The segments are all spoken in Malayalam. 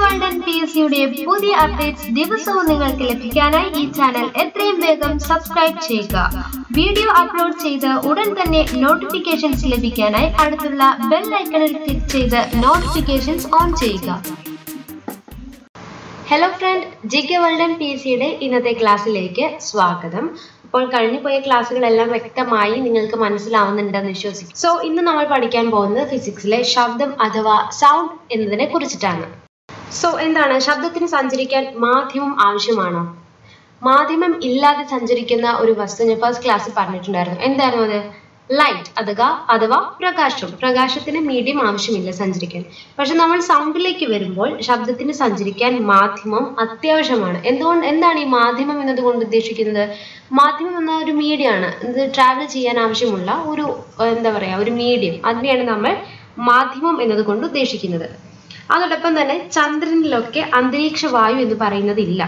വേൾഡ് ആൻഡ് പി പുതിയ അപ്ഡേറ്റ്സ് ദിവസവും നിങ്ങൾക്ക് ലഭിക്കാനായി ഈ ചാനൽ എത്രയും വേഗം സബ്സ്ക്രൈബ് ചെയ്യുക. വീഡിയോ അപ്ലോഡ് ചെയ്ത് ഉടൻ തന്നെ നോട്ടിഫിക്കേഷൻസ് ലഭിക്കാനായി അടുത്തുള്ള ബെൽ ഐക്കണിൽ ക്ലിക്ക് ചെയ്ത് നോട്ടിഫിക്കേഷൻസ് ഓൺ ചെയ്യുക. Hello friend G K world and P S സിയുടെ ഇന്നത്തെ ക്ലാസ്സിലേക്ക് സ്വാഗതം. അപ്പോൾ കഴിഞ്ഞു പോയ ക്ലാസ്സുകളെല്ലാം വ്യക്തമായി നിങ്ങൾക്ക് മനസ്സിലാവുന്നുണ്ടെന്ന് വിശ്വസിക്കും സോ ഇന്ന് നമ്മൾ പഠിക്കാൻ പോകുന്നത് ഫിസിക്സിലെ ശബ്ദം അഥവാ സൗണ്ട് എന്നതിനെ കുറിച്ചിട്ടാണ്. സോ എന്താണ്? ശബ്ദത്തിന് സഞ്ചരിക്കാൻ മാധ്യമം ആവശ്യമാണോ? മാധ്യമം ഇല്ലാതെ സഞ്ചരിക്കുന്ന ഒരു വസ്തു ഞാൻ ഫസ്റ്റ് ക്ലാസ്സിൽ പറഞ്ഞിട്ടുണ്ടായിരുന്നു. എന്തായിരുന്നു അത്? ലൈറ്റ് അഥവാ അഥവാ പ്രകാശം. പ്രകാശത്തിന് മീഡിയം ആവശ്യമില്ല സഞ്ചരിക്കാൻ. പക്ഷെ നമ്മൾ സൗണ്ടിലേക്ക് വരുമ്പോൾ ശബ്ദത്തിന് സഞ്ചരിക്കാൻ മാധ്യമം അത്യാവശ്യമാണ്. എന്തുകൊണ്ട് എന്താണ് ഈ മാധ്യമം എന്നതുകൊണ്ട് ഉദ്ദേശിക്കുന്നത്? മാധ്യമം എന്ന ഒരു മീഡിയമാണ് ഇത് ട്രാവൽ ചെയ്യാൻ ആവശ്യമുള്ള ഒരു എന്താ പറയാ ഒരു മീഡിയം അതിനെയാണ് നമ്മൾ മാധ്യമം എന്നതുകൊണ്ട് ഉദ്ദേശിക്കുന്നത്. അതോടൊപ്പം തന്നെ ചന്ദ്രനിലൊക്കെ അന്തരീക്ഷ വായു എന്ന് പറയുന്നത് ഇല്ല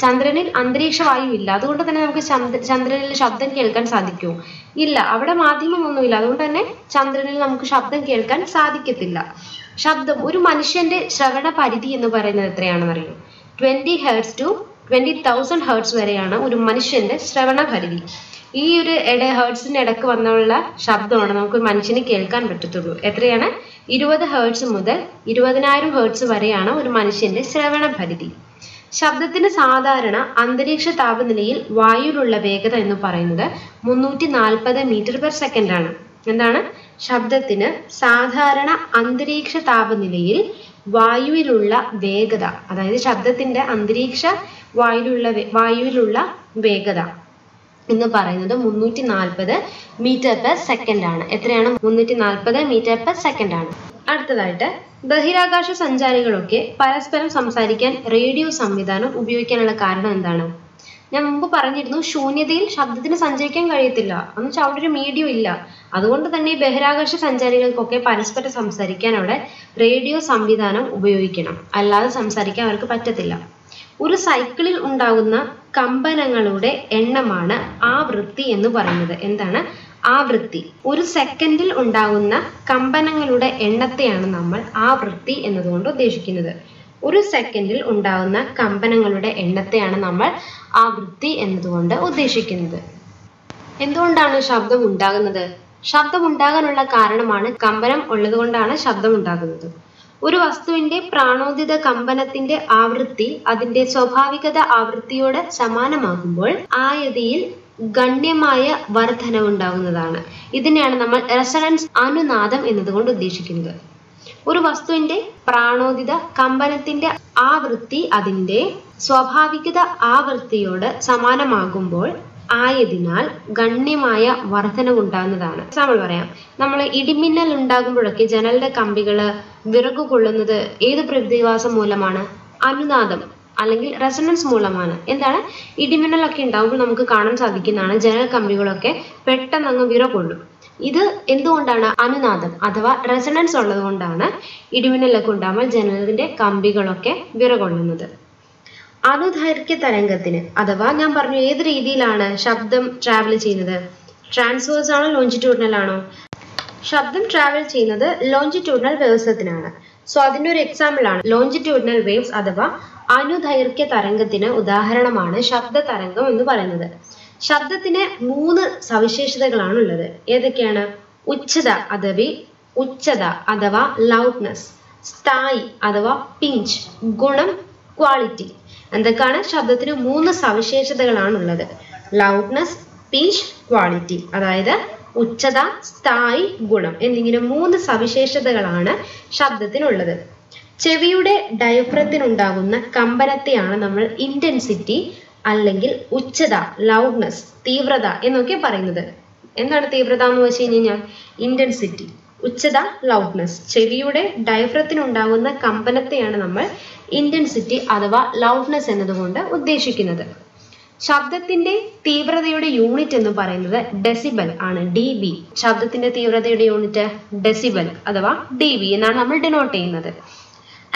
ചന്ദ്രനിൽ അന്തരീക്ഷ വായു ഇല്ല. അതുകൊണ്ട് തന്നെ നമുക്ക് ചന്ദ്ര ചന്ദ്രനിൽ ശബ്ദം കേൾക്കാൻ സാധിക്കുമോ ഇല്ല അവിടെ മാധ്യമമൊന്നുമില്ല അതുകൊണ്ട് തന്നെ ചന്ദ്രനിൽ നമുക്ക് ശബ്ദം കേൾക്കാൻ സാധിക്കത്തില്ല. ശബ്ദം ഒരു മനുഷ്യന്റെ ശ്രവണ പരിധി എന്ന് പറയുന്നത് എത്രയാണെന്ന് അറിയോ twenty hertz to twenty thousand hertz വരെയാണ് ഒരു മനുഷ്യന്റെ ശ്രവണ പരിധി. ഈ ഒരു ഇട ഹേർട്സിന് ഇടയ്ക്ക് വന്നുള്ള ശബ്ദമാണ് നമുക്ക് മനുഷ്യന് കേൾക്കാൻ പറ്റത്തുള്ളൂ. എത്രയാണ്? ഇരുപത് ഹേർട്സ് മുതൽ ഇരുപതിനായിരം ഹേർട്സ് വരെയാണ് ഒരു മനുഷ്യന്റെ ശ്രവണ പരിധി. ശബ്ദത്തിന് സാധാരണ അന്തരീക്ഷ താപനിലയിൽ വായുവിലുള്ള വേഗത എന്ന് പറയുന്നത് മുന്നൂറ്റി നാൽപ്പത് മീറ്റർ പെർ സെക്കൻഡ് ആണ്. എന്താണ്? ശബ്ദത്തിന് സാധാരണ അന്തരീക്ഷ താപനിലയിൽ വായുവിലുള്ള വേഗത അതായത് ശബ്ദത്തിന്റെ അന്തരീക്ഷ വായുവിലുള്ള വായുവിലുള്ള വേഗത. എന്ന് പറയുന്നത് മുന്നൂറ്റി നാൽപ്പത് മീറ്റർ പെർ സെക്കൻഡ് ആണ്. എത്രയാണ്? മുന്നൂറ്റി നാൽപ്പത് മീറ്റർ പെർ സെക്കൻഡ് ആണ്. അടുത്തതായിട്ട് ബഹിരാകാശ സഞ്ചാരികളൊക്കെ പരസ്പരം സംസാരിക്കാൻ റേഡിയോ സംവിധാനം ഉപയോഗിക്കാനുള്ള കാരണം എന്താണ്? ഞാൻ മുമ്പ് പറഞ്ഞിരുന്നു ശൂന്യതയിൽ ശബ്ദത്തിന് സഞ്ചരിക്കാൻ കഴിയത്തില്ല. എന്ന് വെച്ചാൽ അവിടെ ഒരു മീഡിയം ഇല്ല. അതുകൊണ്ട് തന്നെ ബഹിരാകാശ സഞ്ചാരികൾക്കൊക്കെ പരസ്പരം സംസാരിക്കാൻ അവിടെ റേഡിയോ സംവിധാനം ഉപയോഗിക്കണം. അല്ലാതെ സംസാരിക്കാൻ അവർക്ക് പറ്റത്തില്ല. ഒരു സൈക്കിളിൽ ഉണ്ടാകുന്ന കമ്പനങ്ങളുടെ എണ്ണമാണ് ആവൃത്തി എന്ന് പറയുന്നത്. എന്താണ്? ആവൃത്തി. ഒരു സെക്കൻഡിൽ ഉണ്ടാകുന്ന കമ്പനങ്ങളുടെ എണ്ണത്തെയാണ് നമ്മൾ ആവൃത്തി എന്നതുകൊണ്ട് ഉദ്ദേശിക്കുന്നത്. ഒരു സെക്കൻഡിൽ ഉണ്ടാകുന്ന കമ്പനങ്ങളുടെ എണ്ണത്തെയാണ് നമ്മൾ ആവൃത്തി എന്നതുകൊണ്ട് ഉദ്ദേശിക്കുന്നത്. എന്തുകൊണ്ടാണ് ശബ്ദം ഉണ്ടാകുന്നത്? ശബ്ദം ഉണ്ടാകാനുള്ള കാരണമാണ് കമ്പനം ഉള്ളതുകൊണ്ടാണ് ശബ്ദം ഉണ്ടാകുന്നത്. ഒരു വസ്തുവിന്റെ പ്രാണോദിത കമ്പനത്തിന്റെ ആവൃത്തി അതിന്റെ സ്വാഭാവികത ആവൃത്തിയോട് സമാനമാകുമ്പോൾ ആയതിയിൽ ഗണ്യമായ വർധനവുണ്ടാകുന്നതാണ്. ഇതിനെയാണ് നമ്മൾ റെസണൻസ് അനുനാദം എന്നതുകൊണ്ട് ഉദ്ദേശിക്കുന്നത്. ഒരു വസ്തുവിന്റെ പ്രാണോദിത കമ്പനത്തിന്റെ ആവൃത്തി അതിന്റെ സ്വാഭാവികത ആവൃത്തിയോട് സമാനമാകുമ്പോൾ ആയതിനാൽ ഗണ്യമായ വർധനവുണ്ടാകുന്നതാണ്. എക്സാമ്പിൾ പറയാം നമ്മൾ ഇടിമിന്നൽ ഉണ്ടാകുമ്പോഴൊക്കെ ജനലിന്റെ കമ്പികൾ വിറകു കൊള്ളുന്നത് ഏത് പ്രതിഭാസം മൂലമാണ്? അനുനാദം അല്ലെങ്കിൽ റെസണൻസ് മൂലമാണ്. എന്താണ്? ഇടിമിന്നലൊക്കെ ഉണ്ടാകുമ്പോൾ നമുക്ക് കാണാൻ സാധിക്കുന്നതാണ് ജനൽ കമ്പികളൊക്കെ പെട്ടെന്ന് അങ്ങ് വിറകൊള്ളും ഇത് എന്തുകൊണ്ടാണ് അനുനാദം അഥവാ റെസണൻസ് ഉള്ളത് കൊണ്ടാണ് ഇടിമിന്നലൊക്കെ ഉണ്ടാകുമ്പോൾ ജനലിന്റെ കമ്പികളൊക്കെ വിറകൊള്ളുന്നത് അണുദൈർഘ്യ തരംഗത്തിന് അഥവാ ഞാൻ പറഞ്ഞു ഏത് രീതിയിലാണ് ശബ്ദം ട്രാവൽ ചെയ്യുന്നത്? ട്രാൻസ്വേഴ്സ് ആണോ ലോഞ്ചിറ്റ്യൂഡിനൽ ആണോ? ശബ്ദം ട്രാവൽ ചെയ്യുന്നത് ലോഞ്ചിറ്റ്യൂഡിനൽ വ്യവസ്ഥത്തിനാണ്. സോ അതിന്റെ ഒരു എക്സാമ്പിൾ ആണ്. ലോഞ്ചിറ്റ്യൂഡിനൽ വേവ്സ് അഥവാ അണുദൈർഘ്യ തരംഗത്തിന് ഉദാഹരണമാണ് ശബ്ദ തരംഗം എന്ന് പറയുന്നത്. ശബ്ദത്തിന് മൂന്ന് സവിശേഷതകളാണ് ഉള്ളത് ഏതൊക്കെയാണ്? ഉച്ചത അഥവി ഉച്ചത അഥവാ ലൗഡ്നെസ് സ്ഥായി അഥവാ പിഞ്ച് ഗുണം ക്വാളിറ്റി എന്തൊക്കെയാണ്? ശബ്ദത്തിന് മൂന്ന് സവിശേഷതകളാണ് ഉള്ളത് ലൗഡ്നെസ് പിഞ്ച് ക്വാളിറ്റി അതായത് ഉച്ചത സ്ഥായി ഗുണം എന്നിങ്ങനെ മൂന്ന് സവിശേഷതകളാണ് ശബ്ദത്തിനുള്ളത്. ചെവിയുടെ ഡയഫ്രത്തിനുണ്ടാകുന്ന കമ്പനത്തെയാണ് നമ്മൾ ഇന്റൻസിറ്റി അല്ലെങ്കിൽ ഉച്ചത ലൗഡ്നെസ് തീവ്രത എന്നൊക്കെ പറയുന്നത്. എന്താണ് തീവ്രത എന്ന് വെച്ച് കഴിഞ്ഞാൽ ഇന്റൻസിറ്റി ഉച്ചത ലൗഡ്നെസ് ചെവിയുടെ ഡയഫ്രത്തിനുണ്ടാകുന്ന കമ്പനത്തെയാണ് നമ്മൾ ഇന്റൻസിറ്റി അഥവാ ലൗഡ്നെസ് എന്നതുകൊണ്ട് ഉദ്ദേശിക്കുന്നത്. ശബ്ദത്തിന്റെ തീവ്രതയുടെ യൂണിറ്റ് എന്ന് പറയുന്നത് ഡെസിബൽ ആണ് ഡി ബി ശബ്ദത്തിന്റെ തീവ്രതയുടെ യൂണിറ്റ് ഡെസിബൽ അഥവാ ഡി ബി എന്നാണ് നമ്മൾ ഡിനോട്ട് ചെയ്യുന്നത്.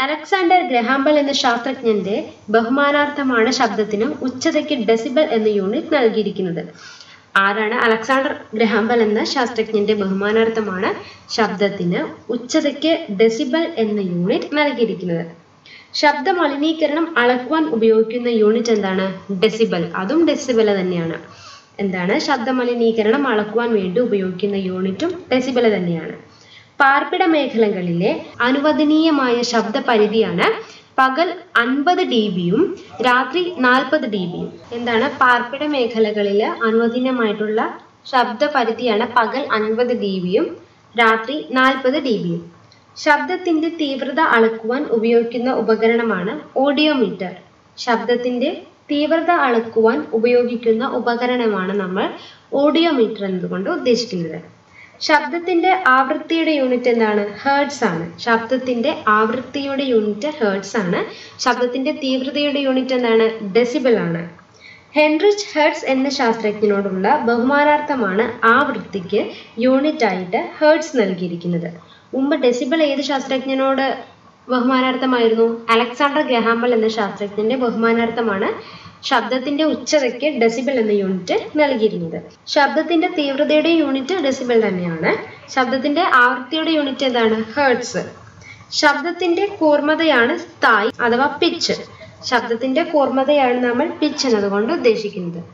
അലക്സാണ്ടർ ഗ്രഹാംബൽ എന്ന ശാസ്ത്രജ്ഞന്റെ ബഹുമാനാർത്ഥമാണ് ശബ്ദത്തിന് ഉച്ചതയ്ക്ക് ഡെസിബൽ എന്ന യൂണിറ്റ് നൽകിയിരിക്കുന്നത്. ആരാണ്? അലക്സാണ്ടർ ഗ്രഹാംബൽ എന്ന ശാസ്ത്രജ്ഞന്റെ ബഹുമാനാർത്ഥമാണ് ശബ്ദത്തിന് ഉച്ചതയ്ക്ക് ഡെസിബൽ എന്ന യൂണിറ്റ് നൽകിയിരിക്കുന്നത്. ശബ്ദ മലിനീകരണം അളക്കുവാൻ ഉപയോഗിക്കുന്ന യൂണിറ്റ് എന്താണ്? ഡെസിബൽ. അതും ഡെസിബൽ തന്നെയാണ്. എന്താണ്? ശബ്ദ മലിനീകരണം അളക്കുവാൻ വേണ്ടി ഉപയോഗിക്കുന്ന യൂണിറ്റും ഡെസിബൽ തന്നെയാണ്. പാർപ്പിട മേഖലകളിലെ അനുവദനീയമായ ശബ്ദ പരിധിയാണ് പകൽ അൻപത് ഡി ബിയും രാത്രി നാൽപ്പത് ഡി ബിയും എന്താണ്? പാർപ്പിട മേഖലകളിൽ അനുവദനീയമായിട്ടുള്ള ശബ്ദ പരിധിയാണ് പകൽ അൻപത് ഡി ബിയും രാത്രി നാൽപ്പത് ഡി ബിയും ശബ്ദത്തിന്റെ തീവ്രത അളക്കുവാൻ ഉപയോഗിക്കുന്ന ഉപകരണമാണ് ഓഡിയോമീറ്റർ. ശബ്ദത്തിന്റെ തീവ്രത അളക്കുവാൻ ഉപയോഗിക്കുന്ന ഉപകരണമാണ് നമ്മൾ ഓഡിയോമീറ്റർ എന്നതുകൊണ്ട് ഉദ്ദേശിക്കുന്നത്. ശബ്ദത്തിന്റെ ആവൃത്തിയുടെ യൂണിറ്റ് എന്താണ്? ഹേർട്സ് ആണ്. ശബ്ദത്തിന്റെ ആവൃത്തിയുടെ യൂണിറ്റ് ഹേർട്സ് ആണ്. ശബ്ദത്തിന്റെ തീവ്രതയുടെ യൂണിറ്റ് എന്താണ്? ഡെസിബിൾ ആണ്. ഹെൻറിച്ച് ഹെർട്സ് എന്ന ശാസ്ത്രജ്ഞനോടുള്ള ബഹുമാനാർത്ഥമാണ് ആവൃത്തിക്ക് യൂണിറ്റ് ആയിട്ട് ഹേർട്സ് നൽകിയിരിക്കുന്നത്. മുമ്പ് ഡെസിബിൾ ഏത് ശാസ്ത്രജ്ഞനോട് ബഹുമാനാർത്ഥമായിരുന്നു? അലക്സാണ്ടർ ഗ്രഹാമ്പൽ എന്ന ശാസ്ത്രജ്ഞന്റെ ബഹുമാനാർത്ഥമാണ് ശബ്ദത്തിന്റെ ഉച്ചതയ്ക്ക് ഡെസിബിൾ എന്ന യൂണിറ്റ് നൽകിയിരുന്നത്. ശബ്ദത്തിന്റെ തീവ്രതയുടെ യൂണിറ്റ് ഡെസിബിൾ തന്നെയാണ്. ശബ്ദത്തിന്റെ ആവൃത്തിയുടെ യൂണിറ്റ് എന്താണ്? ഹേർട്സ്. ശബ്ദത്തിന്റെ കൂർമ്മതയാണ് സ്ഥായി അഥവാ പിച്ച്. ശബ്ദത്തിന്റെ കൂർമ്മതയാണ് നമ്മൾ പിച്ച് എന്നതുകൊണ്ട് ഉദ്ദേശിക്കുന്നത്.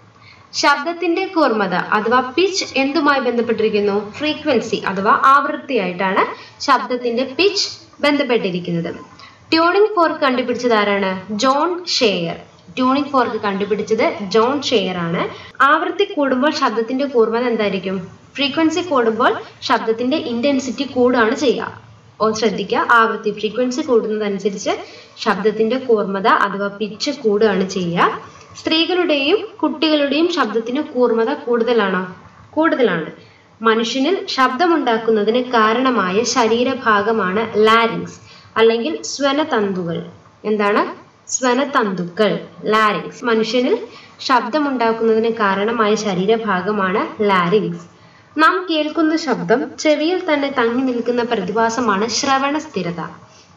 ശബ്ദത്തിന്റെ കൂർമ്മത അഥവാ പിച്ച് എന്തുമായി ബന്ധപ്പെട്ടിരിക്കുന്നു? ഫ്രീക്വൻസി അഥവാ ആവൃത്തിയായിട്ടാണ് ശബ്ദത്തിന്റെ പിച്ച് ബന്ധപ്പെട്ടിരിക്കുന്നത്. ട്യൂണിംഗ് ഫോർക്ക് കണ്ടുപിടിച്ചത് ആരാണ്? John Shore. ട്യൂണിംഗ് ഫോർക്ക് കണ്ടുപിടിച്ചത് ജോൺ ഷെയർ ആണ്. ആവൃത്തി കൂടുമ്പോൾ ശബ്ദത്തിന്റെ കൂർമ്മത എന്തായിരിക്കും? ഫ്രീക്വൻസി കൂടുമ്പോൾ ശബ്ദത്തിന്റെ ഇന്റൻസിറ്റി കൂടുകയാണ് ചെയ്യുക. ഓ ശ്രദ്ധിക്കുക. ആവൃത്തി ഫ്രീക്വൻസി കൂടുന്നതനുസരിച്ച് ശബ്ദത്തിന്റെ കൂർമ്മത അഥവാ പിച്ച് കൂടുകയാണ് ചെയ്യുക. സ്ത്രീകളുടെയും കുട്ടികളുടെയും ശബ്ദത്തിന് കൂർമ്മത കൂടുതലാണോ? കൂടുതലാണ്. മനുഷ്യനിൽ ശബ്ദമുണ്ടാക്കുന്നതിന് കാരണമായ ശരീരഭാഗമാണ് ലാരിങ്സ് അല്ലെങ്കിൽ സ്വനതന്തുകൾ എന്താണ്? സ്വനതന്തുക്കൾ ലാരിങ്സ് മനുഷ്യനിൽ ശബ്ദമുണ്ടാക്കുന്നതിന് കാരണമായ ശരീരഭാഗമാണ് ലാരിങ്സ് നാം കേൾക്കുന്ന ശബ്ദം ചെവിയിൽ തന്നെ തങ്ങി നിൽക്കുന്ന പ്രതിഭാസമാണ് ശ്രവണ സ്ഥിരത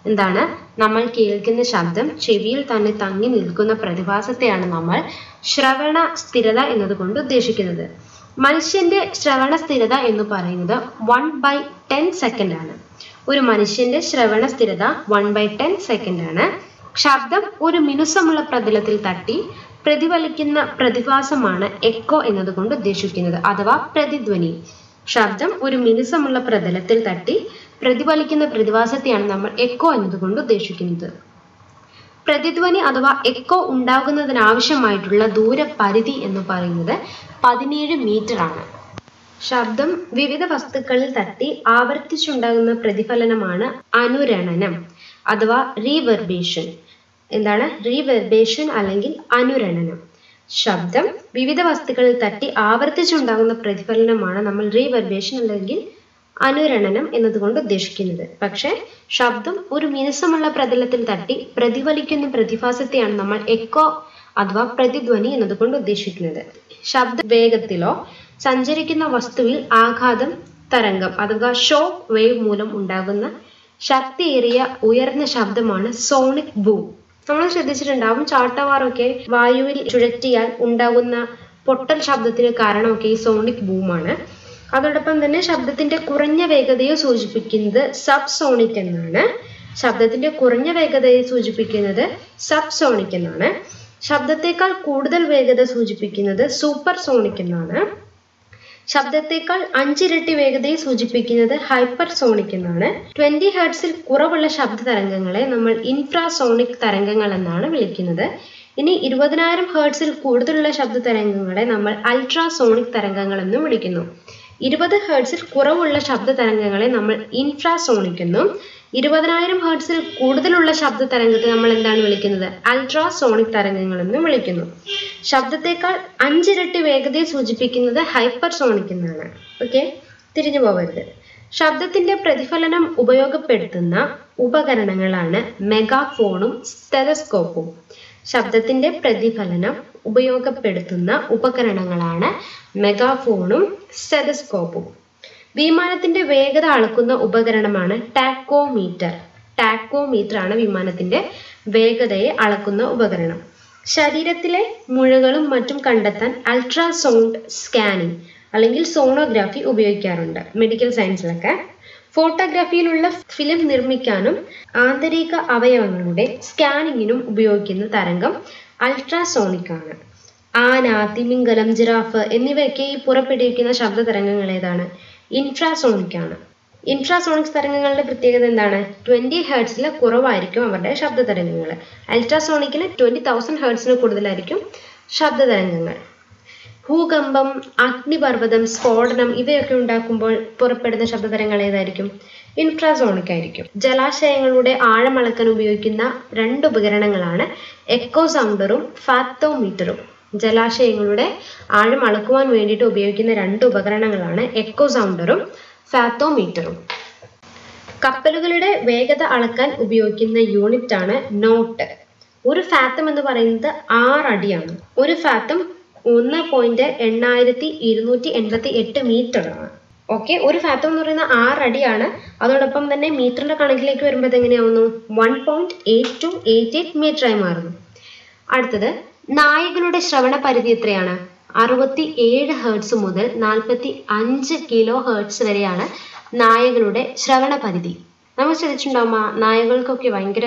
എന്താണ്? നമ്മൾ കേൾക്കുന്ന ശബ്ദം ചെവിയിൽ തന്നെ തങ്ങി നിൽക്കുന്ന പ്രതിഭാസത്തെയാണ് നമ്മൾ ശ്രവണ സ്ഥിരത എന്നതുകൊണ്ട് ഉദ്ദേശിക്കുന്നത്. മനുഷ്യന്റെ ശ്രവണ സ്ഥിരത എന്ന് പറയുന്നത് വൺ ബൈ ടെൻ സെക്കൻഡ് ആണ്. ഒരു മനുഷ്യന്റെ ശ്രവണ സ്ഥിരത വൺ ബൈ ടെൻ സെക്കൻഡ് ആണ്. ശബ്ദം ഒരു മിനുസമുള്ള പ്രതലത്തിൽ തട്ടി പ്രതിഫലിക്കുന്ന പ്രതിഭാസമാണ് എക്കോ എന്നതുകൊണ്ട് ഉദ്ദേശിക്കുന്നത്. അഥവാ പ്രതിധ്വനി. ശബ്ദം ഒരു മിനുസമുള്ള പ്രതലത്തിൽ തട്ടി പ്രതിഫലിക്കുന്ന പ്രതിഭാസത്തെയാണ് നമ്മൾ എക്കോ എന്നതുകൊണ്ട് ഉദ്ദേശിക്കുന്നത്. പ്രതിധ്വനി അഥവാ എക്കോ ഉണ്ടാകുന്നതിനാവശ്യമായിട്ടുള്ള ദൂരപരിധി എന്ന് പറയുന്നത് പതിനേഴ് മീറ്റർ ആണ്. ശബ്ദം വിവിധ വസ്തുക്കളിൽ തട്ടി ആവർത്തിച്ചുണ്ടാകുന്ന പ്രതിഫലനമാണ് അനുരണനം അഥവാ റീവെർബേഷൻ എന്താണ്? റീവെർബേഷൻ അല്ലെങ്കിൽ അനുരണനം. ശബ്ദം വിവിധ വസ്തുക്കളിൽ തട്ടി ആവർത്തിച്ചുണ്ടാകുന്ന പ്രതിഫലനമാണ് നമ്മൾ റീവെർബേഷൻ അല്ലെങ്കിൽ അനുരണനം എന്നതുകൊണ്ട് ഉദ്ദേശിക്കുന്നത്. പക്ഷേ ശബ്ദം ഒരു മിനുസമുള്ള പ്രതലത്തിൽ തട്ടി പ്രതിഫലിക്കുന്ന പ്രതിഭാസത്തെയാണ് നമ്മൾ എക്കോ അഥവാ പ്രതിധ്വനി എന്നതുകൊണ്ട് ഉദ്ദേശിക്കുന്നത്. ശബ്ദ വേഗത്തിലോ സഞ്ചരിക്കുന്ന വസ്തുവിൽ ആഘാതം തരംഗം അഥവാ ഷോക്ക് വേവ് മൂലം ഉണ്ടാകുന്ന ശക്തിയേറിയ ഉയർന്ന ശബ്ദമാണ് സോണിക് ബൂം നമ്മൾ ശ്രദ്ധിച്ചിട്ടുണ്ടാവും ചാട്ടവാറൊക്കെ വായുവിൽ ചുഴറ്റിയാൽ ഉണ്ടാകുന്ന പൊട്ടൽ ശബ്ദത്തിന് കാരണമൊക്കെ ഈ സോണിക് ബൂമാണ്. അതോടൊപ്പം തന്നെ ശബ്ദത്തിന്റെ കുറഞ്ഞ വേഗതയെ സൂചിപ്പിക്കുന്നത് സബ് സോണിക് എന്നാണ്. ശബ്ദത്തിന്റെ കുറഞ്ഞ വേഗതയെ സൂചിപ്പിക്കുന്നത് സബ് സോണിക് എന്നാണ്. ശബ്ദത്തേക്കാൾ കൂടുതൽ വേഗത സൂചിപ്പിക്കുന്നത് സൂപ്പർ സോണിക് എന്നാണ്. ശബ്ദത്തേക്കാൾ അഞ്ചിരട്ടി വേഗതയെ സൂചിപ്പിക്കുന്നത് ഹൈപ്പർ സോണിക് എന്നാണ് ട്വന്റി ഹെർട്സിൽ കുറവുള്ള ശബ്ദ തരംഗങ്ങളെ നമ്മൾ ഇൻഫ്രാസോണിക് തരംഗങ്ങൾ എന്നാണ് വിളിക്കുന്നത്. ഇനി ഇരുപതിനായിരം ഹേർട്സിൽ കൂടുതലുള്ള ശബ്ദ തരംഗങ്ങളെ നമ്മൾ അൾട്രാസോണിക് തരംഗങ്ങൾ എന്നും വിളിക്കുന്നു. ഇരുപത് ഹേർട്സിൽ കുറവുള്ള ശബ്ദ തരംഗങ്ങളെ നമ്മൾ ഇൻഫ്രാസോണിക് എന്നും ഇരുപതിനായിരം ഹേർട്സിൽ കൂടുതലുള്ള ശബ്ദ തരംഗത്തെ നമ്മൾ എന്താണ് വിളിക്കുന്നത്? അൾട്രാസോണിക് തരംഗങ്ങൾ എന്ന് വിളിക്കുന്നു. ശബ്ദത്തെക്കാൾ അഞ്ചിരട്ടി വേഗതയെ സൂചിപ്പിക്കുന്നത് ഹൈപ്പർ സോണിക് എന്നാണ്. ഓക്കെ തിരിഞ്ഞു പോകരുത്. ശബ്ദത്തിന്റെ പ്രതിഫലനം ഉപയോഗപ്പെടുത്തുന്ന ഉപകരണങ്ങളാണ് മെഗാഫോണും സ്റ്റെലസ്കോപ്പും ശബ്ദത്തിന്റെ പ്രതിഫലനം ഉപയോഗപ്പെടുത്തുന്ന ഉപകരണങ്ങളാണ് മെഗാഫോണും സ്റ്റെലസ്കോപ്പും വിമാനത്തിന്റെ വേഗത അളക്കുന്ന ഉപകരണമാണ് ടാക്കോമീറ്റർ. ടാക്കോമീറ്റർ ആണ് വിമാനത്തിന്റെ വേഗതയെ അളക്കുന്ന ഉപകരണം. ശരീരത്തിലെ മുഴകളും മറ്റും കണ്ടെത്താൻ അൾട്രാസൗണ്ട് സ്കാനിങ് അല്ലെങ്കിൽ സോണോഗ്രാഫി ഉപയോഗിക്കാറുണ്ട്. മെഡിക്കൽ സയൻസിലൊക്കെ. ഫോട്ടോഗ്രാഫിയിലുള്ള ഫിലിം നിർമ്മിക്കാനും ആന്തരിക അവയവങ്ങളുടെ സ്കാനിങ്ങിനും ഉപയോഗിക്കുന്ന തരംഗം അൾട്രാസോണിക് ആണ് ആന തിമിംഗലം ജിറാഫ് എന്നിവയൊക്കെ ഈ പുറപ്പെടുവിക്കുന്ന ശബ്ദ തരംഗങ്ങൾ ഏതാണ്? ഇൻഫ്രാസോണിക് ആണ് ഇൻഫ്രാസോണിക്സ് തരംഗങ്ങളുടെ പ്രത്യേകത എന്താണ്? ട്വന്റി ഹേർട്സിൽ കുറവായിരിക്കും അവരുടെ ശബ്ദ തരംഗങ്ങൾ അൾട്രാസോണിക്കിന് ട്വന്റി തൗസൻഡ് ഹേർട്സിന് കൂടുതലായിരിക്കും ശബ്ദ തരംഗങ്ങൾ. ഭൂകമ്പം അഗ്നിപർവതം സ്ഫോടനം ഇവയൊക്കെ ഉണ്ടാക്കുമ്പോൾ പുറപ്പെടുന്ന ശബ്ദതരങ്ങൾ ഏതായിരിക്കും? ഇൻഫ്രാസോണിക് ആയിരിക്കും ജലാശയങ്ങളുടെ ആഴമളക്കാൻ ഉപയോഗിക്കുന്ന രണ്ട് ഉപകരണങ്ങളാണ് എക്കോ സൗണ്ടറും ഫാത്തോമീറ്ററും. ജലാശയങ്ങളുടെ ആഴം അളക്കുവാൻ വേണ്ടിയിട്ട് ഉപയോഗിക്കുന്ന രണ്ട് ഉപകരണങ്ങളാണ് എക്കോ സൗണ്ടറും ഫാത്തോമീറ്ററും കപ്പലുകളുടെ വേഗത അളക്കാൻ ഉപയോഗിക്കുന്ന യൂണിറ്റ് ആണ് നോട്ട് ഒരു ഫാത്തം എന്ന് പറയുന്നത് ആറ് അടിയാണ്. ഒരു ഫാത്തം ഒന്ന് പോയിന്റ് എണ്ണായിരത്തി ഇരുന്നൂറ്റി എൺപത്തി എട്ട് മീറ്റർ ആണ്. ഓക്കെ ഒരു ഫാത്തം എന്ന് പറയുന്ന ആറ് അടിയാണ്. അതോടൊപ്പം തന്നെ മീറ്ററിന്റെ കണക്കിലേക്ക് വരുമ്പോൾ എങ്ങനെയാവുന്നു? One point eight two eight eight മീറ്ററായി മാറുന്നു. അടുത്തത് നായകളുടെ ശ്രവണ പരിധി എത്രയാണ്? അറുപത്തി ഏഴ് ഹേർട്സ് മുതൽ നാൽപ്പത്തി അഞ്ച് കിലോ ഹേർട്സ് വരെയാണ് നായകളുടെ ശ്രവണ പരിധി. നമ്മൾ ശ്രദ്ധിച്ചിട്ടുണ്ടാവും ആ നായകൾക്കൊക്കെ ഭയങ്കര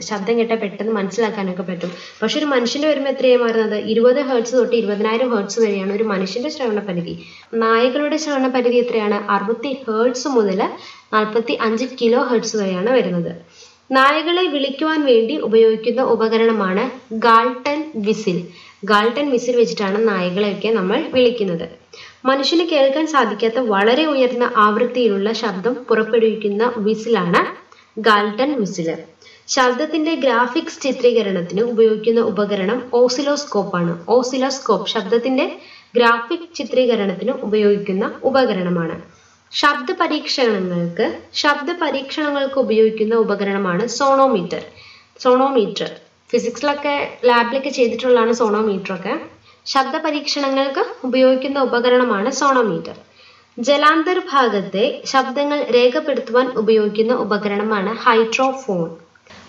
ശബ്ദം കേട്ടാൽ പെട്ടെന്ന് മനസ്സിലാക്കാനൊക്കെ പറ്റും. പക്ഷെ ഒരു മനുഷ്യന്റെ വരുമ്പോൾ എത്രയായി മാറുന്നത്? ഇരുപത് ഹേർട്സ് തൊട്ട് ഇരുപതിനായിരം ഹേർട്സ് വരെയാണ് ഒരു മനുഷ്യന്റെ ശ്രവണ പരിധി. നായകളുടെ ശ്രവണ പരിധി എത്രയാണ്? അറുപത്തി ഹേർട്സ് മുതൽ നാൽപ്പത്തി അഞ്ച് കിലോ ഹേർട്സ് വരെയാണ് വരുന്നത്. നായകളെ വിളിക്കുവാൻ വേണ്ടി ഉപയോഗിക്കുന്ന ഉപകരണമാണ് ഗാൾട്ടൻ വിസിൽ. ഗാൾട്ടൻ വിസിൽ വെച്ചിട്ടാണ് നായകളെയൊക്കെ നമ്മൾ വിളിക്കുന്നത്. മനുഷ്യന് കേൾക്കാൻ സാധിക്കാത്ത വളരെ ഉയർന്ന ആവൃത്തിയിലുള്ള ശബ്ദം പുറപ്പെടുവിക്കുന്ന വിസിലാണ് ഗാൾട്ടൻ വിസിൽ. ശബ്ദത്തിന്റെ ഗ്രാഫിക്സ് ചിത്രീകരണത്തിന് ഉപയോഗിക്കുന്ന ഉപകരണം ഓസിലോസ്കോപ്പ് ആണ് ഓസിലോസ്കോപ്പ് ശബ്ദത്തിന്റെ ഗ്രാഫിക് ചിത്രീകരണത്തിന് ഉപയോഗിക്കുന്ന ഉപകരണമാണ്. ശബ്ദ പരീക്ഷണങ്ങൾക്ക് ശബ്ദ പരീക്ഷണങ്ങൾക്ക് ഉപയോഗിക്കുന്ന ഉപകരണമാണ് സോണോമീറ്റർ. സോണോമീറ്റർ. ഫിസിക്സിലൊക്കെ ലാബിലൊക്കെ ചെയ്തിട്ടുള്ളതാണ് സോണോമീറ്റർ ഒക്കെ ശബ്ദ പരീക്ഷണങ്ങൾക്ക് ഉപയോഗിക്കുന്ന ഉപകരണമാണ് സോണോമീറ്റർ. ജലാന്തർഭാഗത്തെ ശബ്ദങ്ങൾ രേഖപ്പെടുത്തുവാൻ ഉപയോഗിക്കുന്ന ഉപകരണമാണ് ഹൈഡ്രോഫോൺ.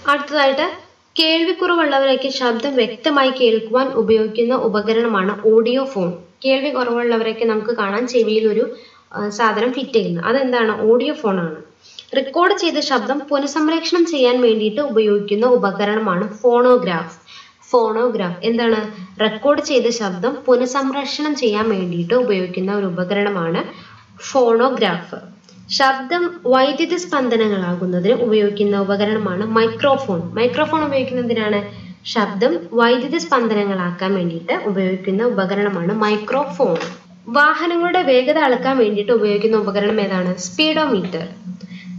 അടുത്തതായിട്ട് കേൾവിക്കുറവുള്ളവരൊക്കെ ശബ്ദം വ്യക്തമായി കേൾക്കുവാൻ ഉപയോഗിക്കുന്ന ഉപകരണമാണ് ഓഡിയോ ഫോൺ കേൾവി കുറവുള്ളവരൊക്കെ നമുക്ക് കാണാൻ ചെവിയിൽ ഒരു സാധനം ഫിറ്റ് ചെയ്യുന്നത്. അതെന്താണ്? ഓഡിയോ ഫോൺ ആണ്. റെക്കോർഡ് ചെയ്ത ശബ്ദം പുനഃസംപ്രേഷണം ചെയ്യാൻ വേണ്ടിയിട്ട് ഉപയോഗിക്കുന്ന ഉപകരണമാണ് ഫോണോഗ്രാഫ് ഫോണോഗ്രാഫ് എന്താണ്? റെക്കോർഡ് ചെയ്ത ശബ്ദം പുനഃസംപ്രേഷണം ചെയ്യാൻ വേണ്ടിയിട്ട് ഉപയോഗിക്കുന്ന ഒരു ഉപകരണമാണ് ഫോണോഗ്രാഫ് ശബ്ദം വൈദ്യുത സ്പന്ദനങ്ങളാകുന്നതിന് ഉപയോഗിക്കുന്ന ഉപകരണമാണ് മൈക്രോഫോൺ മൈക്രോഫോൺ ഉപയോഗിക്കുന്നതിനാണ് ശബ്ദം വൈദ്യുത സ്പന്ദനങ്ങളാക്കാൻ വേണ്ടിയിട്ട് ഉപയോഗിക്കുന്ന ഉപകരണമാണ് മൈക്രോഫോൺ വാഹനങ്ങളുടെ വേഗത അളക്കാൻ വേണ്ടിയിട്ട് ഉപയോഗിക്കുന്ന ഉപകരണം ഏതാണ്? സ്പീഡോമീറ്റർ.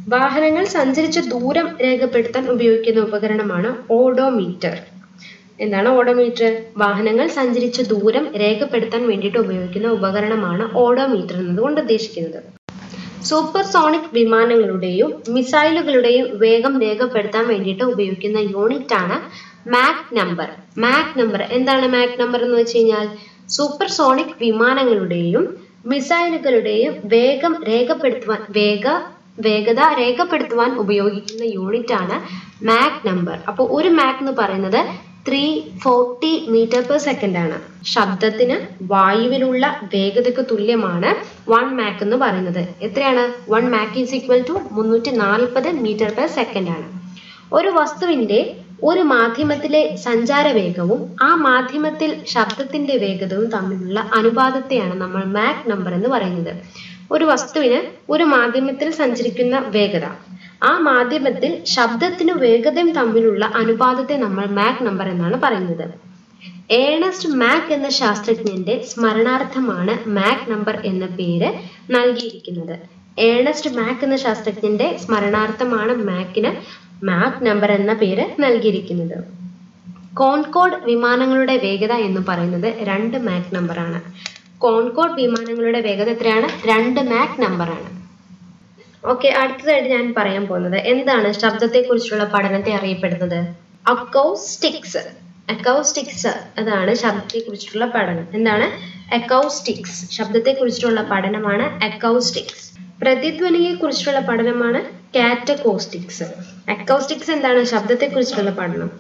വാഹനങ്ങൾ സഞ്ചരിച്ച ദൂരം രേഖപ്പെടുത്താൻ ഉപയോഗിക്കുന്ന ഉപകരണമാണ് ഓഡോമീറ്റർ. എന്താണ് ഓഡോമീറ്റർ? വാഹനങ്ങൾ സഞ്ചരിച്ച ദൂരം രേഖപ്പെടുത്താൻ വേണ്ടിയിട്ട് ഉപയോഗിക്കുന്ന ഉപകരണമാണ് ഓഡോമീറ്റർ എന്നതുകൊണ്ട് ഉദ്ദേശിക്കുന്നത്. സൂപ്പർ സോണിക് വിമാനങ്ങളുടെയും മിസൈലുകളുടെയും വേഗം രേഖപ്പെടുത്താൻ വേണ്ടിയിട്ട് ഉപയോഗിക്കുന്ന യൂണിറ്റ് ആണ് മാക് നമ്പർ. Mach number. എന്താണ് മാക് നമ്പർ എന്ന് വെച്ച് കഴിഞ്ഞാൽ സൂപ്പർ സോണിക് വിമാനങ്ങളുടെയും മിസൈലുകളുടെയും വേഗം രേഖപ്പെടുത്തുവാൻ വേഗ വേഗത രേഖപ്പെടുത്തുവാൻ ഉപയോഗിക്കുന്ന യൂണിറ്റ് ആണ് മാക് നമ്പർ അപ്പോൾ ഒരു മാക് എന്ന് പറയുന്നത് three forty metre per second ആണ്. ശബ്ദത്തിന് വായുവിലുള്ള വേഗതയ്ക്ക് തുല്യമാണ് വൺ മാക് എന്ന് പറയുന്നത്. എത്രയാണ്? One mach is equal to മുന്നൂറ്റി നാൽപ്പത് മീറ്റർ പെർ സെക്കൻഡ് ആണ്. ഒരു വസ്തുവിന്റെ ഒരു മാധ്യമത്തിലെ സഞ്ചാര വേഗവും ആ മാധ്യമത്തിൽ ശബ്ദത്തിന്റെ വേഗതയും തമ്മിലുള്ള അനുപാതത്തെയാണ് നമ്മൾ മാക് നമ്പർ എന്ന് പറയുന്നത്. ഒരു വസ്തുവിന് ഒരു മാധ്യമത്തിൽ സഞ്ചരിക്കുന്ന വേഗത. ആ മാധ്യമത്തിൽ ശബ്ദത്തിനും വേഗതയും തമ്മിലുള്ള അനുപാതത്തെ നമ്മൾ മാക് നമ്പർ എന്നാണ് പറയുന്നത്. ഏണസ്റ്റ് മാക് എന്ന ശാസ്ത്രജ്ഞന്റെ സ്മരണാർത്ഥമാണ് മാക് നമ്പർ എന്ന പേര് നൽകിയിരിക്കുന്നത്. ഏണസ്റ്റ് മാക് എന്ന ശാസ്ത്രജ്ഞന്റെ സ്മരണാർത്ഥമാണ് മാക്കിന് മാക് നമ്പർ എന്ന പേര് നൽകിയിരിക്കുന്നത്. കോൺകോഡ് വിമാനങ്ങളുടെ വേഗത എന്ന് പറയുന്നത് രണ്ട് മാക് നമ്പറാണ് കോൺകോഡ് വിമാനങ്ങളുടെ വേഗത എത്രയാണ്? രണ്ട് മാക് നമ്പറാണ് ഓക്കെ അടുത്തതായിട്ട് ഞാൻ പറയാൻ പോകുന്നത് എന്താണ് ശബ്ദത്തെക്കുറിച്ചുള്ള പഠനത്തെ അറിയപ്പെടുന്നത്? അക്കൗസ്റ്റിക്സ് അക്കൗസ്റ്റിക്സ് അതാണ് ശബ്ദത്തെക്കുറിച്ചിട്ടുള്ള പഠനം. എന്താണ്? അക്കൗസ്റ്റിക്സ് ശബ്ദത്തെക്കുറിച്ചിട്ടുള്ള പഠനമാണ് അക്കൗസ്റ്റിക്സ് പ്രതിധ്വനിയെ കുറിച്ചിട്ടുള്ള പഠനമാണ് കാറ്റകോസ്റ്റിക്സ്. അക്കോസ്റ്റിക്സ് എന്താണ്? ശബ്ദത്തെക്കുറിച്ചുള്ള പഠനം.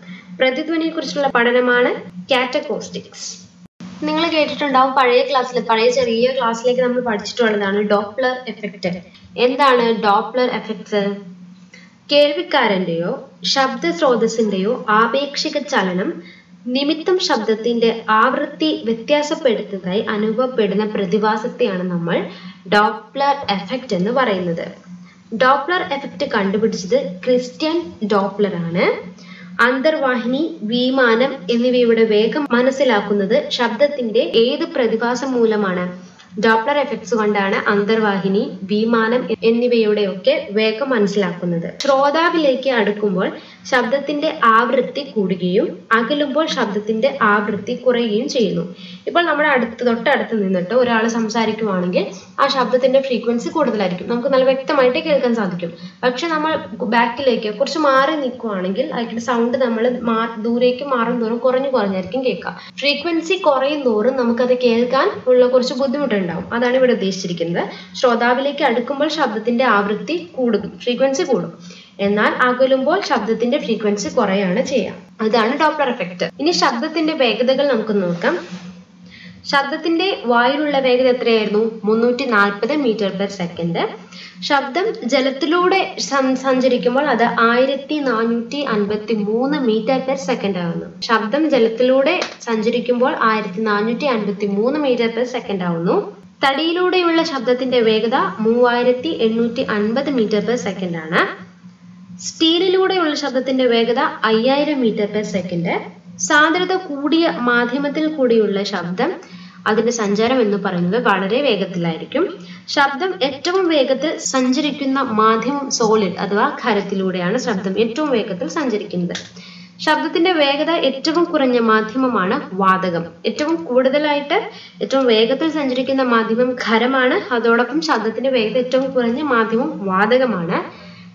പ്രതിധ്വനിയെ കുറിച്ചുള്ള പഠനമാണ് കാറ്റകോസ്റ്റിക്സ്. നിങ്ങൾ കേട്ടിട്ടുണ്ടാവും പഴയ ക്ലാസ്സിൽ പഴയ ചെറിയ ക്ലാസ്സിലേക്ക് നമ്മൾ പഠിച്ചിട്ടുള്ളതാണ് ഡോപ്ലർ എഫക്റ്റ്. എന്താണ് ഡോപ്ലർ എഫക്ട്സ് കേൾവിക്കാരന്റെയോ ശബ്ദ സ്രോതസ്സിന്റെയോ ആപേക്ഷിക ചലനം നിമിത്തം ശബ്ദത്തിന്റെ ആവൃത്തി വ്യത്യാസപ്പെടുന്നതായി അനുഭവപ്പെടുന്ന പ്രതിഭാസത്തെയാണ് നമ്മൾ ഡോപ്ലർ എഫക്റ്റ് എന്ന് പറയുന്നത്. ഡോപ്ലർ എഫക്റ്റ് കണ്ടുപിടിച്ചത് ക്രിസ്ത്യൻ ഡോപ്ലർ ആണ് അന്തർവാഹിനി വിമാനം എന്നിവയുടെ വേഗം മനസ്സിലാക്കുന്നത് ശബ്ദത്തിന്റെ ഏത് പ്രതിഭാസം മൂലമാണ്? ഡോപ്ലർ എഫക്ട്സ് കൊണ്ടാണ് അന്തർവാഹിനി വിമാനം എന്നിവയുടെയൊക്കെ വേഗം മനസ്സിലാക്കുന്നത്. ശ്രോതാവിലേക്ക് അടുക്കുമ്പോൾ ശബ്ദത്തിന്റെ ആവൃത്തി കൂടുകയും അകലുമ്പോൾ ശബ്ദത്തിന്റെ ആവൃത്തി കുറയുകയും ചെയ്യുന്നു. ഇപ്പോൾ നമ്മുടെ അടുത്ത് തൊട്ടടുത്ത് നിന്നിട്ട് ഒരാൾ സംസാരിക്കുവാണെങ്കിൽ ആ ശബ്ദത്തിന്റെ ഫ്രീക്വൻസി കൂടുതലായിരിക്കും. നമുക്ക് നല്ല വ്യക്തമായിട്ട് കേൾക്കാൻ സാധിക്കും. പക്ഷെ നമ്മൾ ബാക്കിലേക്ക് കുറച്ച് മാറി നിൽക്കുവാണെങ്കിൽ അതിന്റെ സൗണ്ട് നമ്മൾ ദൂരേക്ക് മാറും തോറും കുറഞ്ഞു കുറഞ്ഞായിരിക്കും കേൾക്കുക. ഫ്രീക്വൻസി കുറയും തോറും നമുക്കത് കേൾക്കാൻ ഉള്ള കുറച്ച് ബുദ്ധിമുട്ടുണ്ടാവും. അതാണ് ഇവിടെ ഉദ്ദേശിച്ചിരിക്കുന്നത്. ശ്രോതാവിലേക്ക് അടുക്കുമ്പോൾ ശബ്ദത്തിന്റെ ആവൃത്തി കൂടും. ഫ്രീക്വൻസി കൂടും. എന്നാൽ അകലുമ്പോൾ ശബ്ദത്തിന്റെ ഫ്രീക്വൻസി കുറയാണ് ചെയ്യുക. അതാണ് ഡോപ്ലർ എഫക്റ്റ് ഇനി ശബ്ദത്തിന്റെ വേഗതകൾ നമുക്ക് നോക്കാം. ശബ്ദത്തിന്റെ വായുവിലുള്ള വേഗത എത്രയായിരുന്നു? മുന്നൂറ്റി നാൽപ്പത് മീറ്റർ പെർ സെക്കൻഡ് ശബ്ദം ജലത്തിലൂടെ സഞ്ചരിക്കുമ്പോൾ അത് ആയിരത്തി നാനൂറ്റി അൻപത്തി മൂന്ന് മീറ്റർ പെർ സെക്കൻഡ് ആവുന്നു. ശബ്ദം ജലത്തിലൂടെ സഞ്ചരിക്കുമ്പോൾ ആയിരത്തി നാനൂറ്റി അൻപത്തി മൂന്ന് മീറ്റർ പെർ സെക്കൻഡ് ആവുന്നു. തടിയിലൂടെയുള്ള ശബ്ദത്തിന്റെ വേഗത മൂവായിരത്തി എണ്ണൂറ്റി അൻപത് മീറ്റർ പെർ സെക്കൻഡ് ആണ്. സ്റ്റീലിലൂടെയുള്ള ശബ്ദത്തിന്റെ വേഗത അയ്യായിരം മീറ്റർ പെർ സെക്കൻഡ് സാന്ദ്രത കൂടിയ മാധ്യമത്തിൽ കൂടിയുള്ള ശബ്ദം അതിന്റെ സഞ്ചാരം എന്ന് പറയുന്നത് വളരെ വേഗത്തിലായിരിക്കും. ശബ്ദം ഏറ്റവും വേഗത്തിൽ സഞ്ചരിക്കുന്ന മാധ്യമം സോളിഡ് അഥവാ ഖരത്തിലൂടെയാണ് ശബ്ദം ഏറ്റവും വേഗത്തിൽ സഞ്ചരിക്കുന്നത്. ശബ്ദത്തിന്റെ വേഗത ഏറ്റവും കുറഞ്ഞ മാധ്യമമാണ് വാതകം. ഏറ്റവും കൂടുതലായിട്ട് ഏറ്റവും വേഗത്തിൽ സഞ്ചരിക്കുന്ന മാധ്യമം ഖരമാണ്. അതോടൊപ്പം ശബ്ദത്തിന്റെ വേഗത ഏറ്റവും കുറഞ്ഞ മാധ്യമം വാതകമാണ്.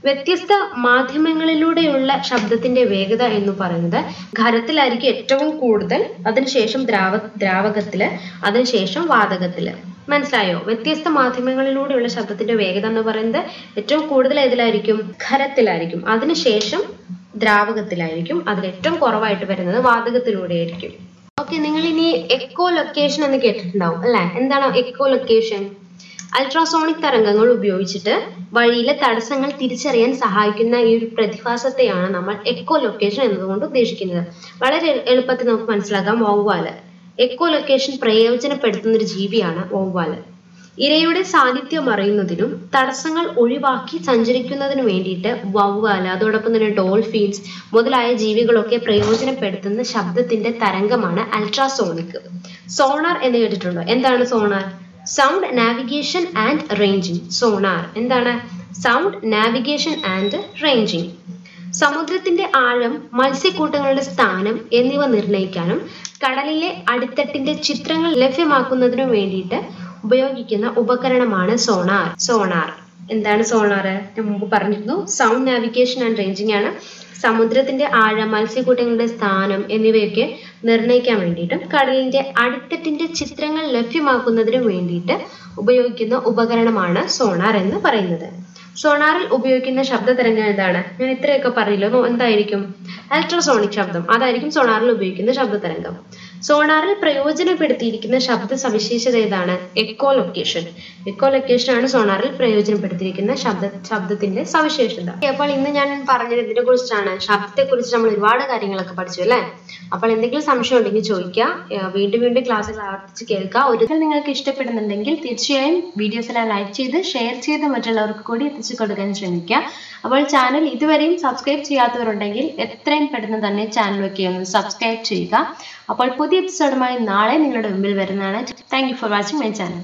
വ്യത്യസ്ത മാധ്യമങ്ങളിലൂടെയുള്ള ശബ്ദത്തിന്റെ വേഗത എന്ന് പറയുന്നത് ഖരത്തിലായിരിക്കും ഏറ്റവും കൂടുതൽ അതിനുശേഷം ദ്രാവ ദ്രാവകത്തിൽ അതിനുശേഷം വാതകത്തിൽ. മനസ്സിലായോ? വ്യത്യസ്ത മാധ്യമങ്ങളിലൂടെയുള്ള ശബ്ദത്തിന്റെ വേഗത എന്ന് പറയുന്നത് ഏറ്റവും കൂടുതൽ ഏതിലായിരിക്കും? ഖരത്തിലായിരിക്കും. അതിനുശേഷം ദ്രാവകത്തിലായിരിക്കും. അതിൽ ഏറ്റവും കുറവായിട്ട് വരുന്നത് വാതകത്തിലൂടെ ആയിരിക്കും ഓക്കെ നിങ്ങൾ ഇനി എക്കോ ലൊക്കേഷൻ എന്ന് കേട്ടിട്ടുണ്ടാവും അല്ലെ? എന്താണ് എക്കോ ലൊക്കേഷൻ അൾട്രാസോണിക് തരംഗങ്ങൾ ഉപയോഗിച്ചിട്ട് വഴിയിലെ തടസ്സങ്ങൾ തിരിച്ചറിയാൻ സഹായിക്കുന്ന ഈ ഒരു പ്രതിഭാസത്തെയാണ് നമ്മൾ എക്കോ ലൊക്കേഷൻ എന്നതുകൊണ്ട് ഉദ്ദേശിക്കുന്നത്. വളരെ എളുപ്പത്തിൽ നമുക്ക് മനസ്സിലാക്കാം വവ്വാൽ എക്കോ ലൊക്കേഷൻ പ്രയോജനപ്പെടുത്തുന്ന ഒരു ജീവിയാണ് വവ്വാൽ ഇരയുടെ സാന്നിധ്യം അറിയുന്നതിനും തടസ്സങ്ങൾ ഒഴിവാക്കി സഞ്ചരിക്കുന്നതിനു വേണ്ടിയിട്ട് വവ്വാൽ അതോടൊപ്പം തന്നെ ഡോൾഫിൻസ് മുതലായ ജീവികളൊക്കെ പ്രയോജനപ്പെടുത്തുന്ന ശബ്ദത്തിന്റെ തരംഗമാണ് അൾട്രാസോണിക്. സോണാർ എന്ന് കേട്ടിട്ടുണ്ടോ? എന്താണ് sonar? Sound navigation and ranging sonar എന്താണ്? സൗണ്ട് നാവിഗേഷൻ ആൻഡ് റേഞ്ചിങ് സമുദ്രത്തിന്റെ ആഴം മത്സ്യക്കൂട്ടങ്ങളുടെ സ്ഥാനം എന്നിവ നിർണയിക്കാനും കടലിലെ അടിത്തട്ടിന്റെ ചിത്രങ്ങൾ ലഭ്യമാക്കുന്നതിനും വേണ്ടിയിട്ട് ഉപയോഗിക്കുന്ന ഉപകരണമാണ് സോണാർ. സോണാർ. എന്താണ് സോണാർ ഞാൻ മുമ്പ് പറഞ്ഞിരുന്നു. സൗണ്ട് നാവിഗേഷൻ ആൻഡ് റേഞ്ചിങ് ആണ്. സമുദ്രത്തിന്റെ ആഴം മത്സ്യക്കൂട്ടങ്ങളുടെ സ്ഥാനം എന്നിവയൊക്കെ നിർണയിക്കാൻ വേണ്ടിയിട്ടും കടലിന്റെ അടിത്തട്ടിന്റെ ചിത്രങ്ങൾ ലഭ്യമാക്കുന്നതിനും വേണ്ടിയിട്ട് ഉപയോഗിക്കുന്ന ഉപകരണമാണ് സോണാർ എന്ന് പറയുന്നത്. സോണാറിൽ ഉപയോഗിക്കുന്ന ശബ്ദ തരംഗം എന്താണ് ഞാൻ ഇത്രയൊക്കെ പറയില്ലോ എന്തായിരിക്കും? അൾട്രാസോണിക് ശബ്ദം. അതായിരിക്കും സോണാറിൽ ഉപയോഗിക്കുന്ന ശബ്ദ തരംഗം. സോണാറിൽ പ്രയോജനപ്പെടുത്തിയിരിക്കുന്ന ശബ്ദ സവിശേഷത ഏതാണ്? എക്കോ ലൊക്കേഷൻ എക്കോ ലൊക്കേഷൻ ആണ് സോണാറിൽ പ്രയോജനപ്പെടുത്തിയിരിക്കുന്ന ശബ്ദ ശബ്ദത്തിന്റെ സവിശേഷത. അപ്പോൾ ഇന്ന് ഞാൻ പറഞ്ഞത് ഇതിനെ കുറിച്ചാണ്. ശബ്ദത്തെ കുറിച്ച് നമ്മൾ ഒരുപാട് കാര്യങ്ങളൊക്കെ പഠിച്ചു അല്ലേ? അപ്പോൾ എന്തെങ്കിലും സംശയം ഉണ്ടെങ്കിൽ ചോദിക്കുക. വീണ്ടും വീണ്ടും ക്ലാസ്സുകൾ ആവർത്തിച്ച് കേൾക്കുക. ഒരു നിങ്ങൾക്ക് ഇഷ്ടപ്പെടുന്നുണ്ടെങ്കിൽ തീർച്ചയായും വീഡിയോസ് എല്ലാം ലൈക്ക് ചെയ്ത് ഷെയർ ചെയ്ത് മറ്റുള്ളവർക്ക് കൂടി എത്തിച്ചു കൊടുക്കാൻ ശ്രമിക്കുക. അപ്പോൾ ചാനൽ ഇതുവരെയും സബ്സ്ക്രൈബ് ചെയ്യാത്തവരുണ്ടെങ്കിൽ എത്രയും പെട്ടെന്ന് തന്നെ ചാനലൊക്കെ ഒന്ന് സബ്സ്ക്രൈബ് ചെയ്യുക. അപ്പോൾ പുതിയ എപ്പിസോഡുമായി നാളെ നിങ്ങളുടെ മുമ്പിൽ വരുന്നതാണ്. Thank for watching my channel